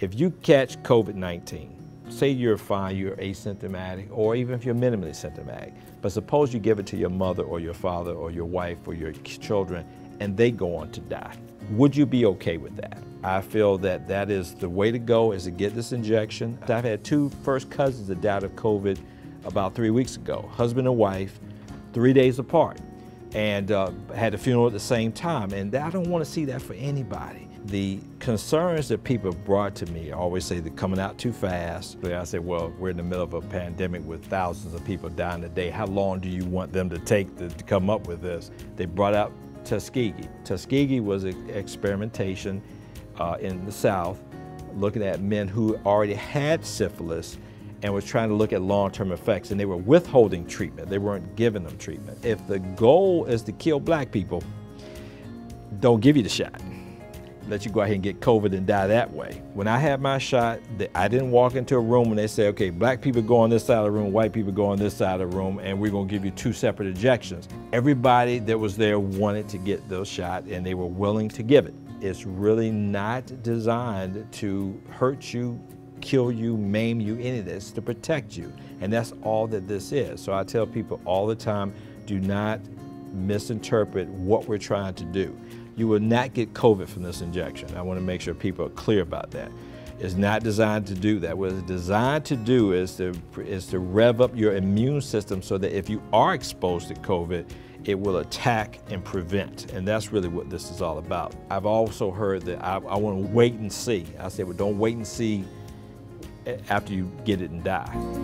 If you catch COVID-19, say you're fine, you're asymptomatic, or even if you're minimally symptomatic, but suppose you give it to your mother or your father or your wife or your children and they go on to die. Would you be okay with that? I feel that that is the way to go is to get this injection. I've had two first cousins that died of COVID about three weeks ago, husband and wife, three days apart, and uh, had a funeral at the same time. And I don't want to see that for anybody. The concerns that people brought to me, always say they're coming out too fast. I say, well, we're in the middle of a pandemic with thousands of people dying a day. How long do you want them to take to, to come up with this? They brought out Tuskegee. Tuskegee was an experimentation uh, in the South looking at men who already had syphilis and was trying to look at long-term effects and they were withholding treatment. They weren't giving them treatment. If the goal is to kill black people, don't give you the shot. Let you go ahead and get COVID and die that way. When I had my shot, I didn't walk into a room and they say, okay, black people go on this side of the room, white people go on this side of the room, and we're gonna give you two separate injections. Everybody that was there wanted to get those shot and they were willing to give it. It's really not designed to hurt you, kill you, maim you, any of this, to protect you. And that's all that this is. So I tell people all the time, do not misinterpret what we're trying to do. You will not get COVID from this injection. I want to make sure people are clear about that. It's not designed to do that. What it's designed to do is to, is to rev up your immune system so that if you are exposed to COVID, it will attack and prevent. And that's really what this is all about. I've also heard that I, I want to wait and see. I say, well, don't wait and see after you get it and die.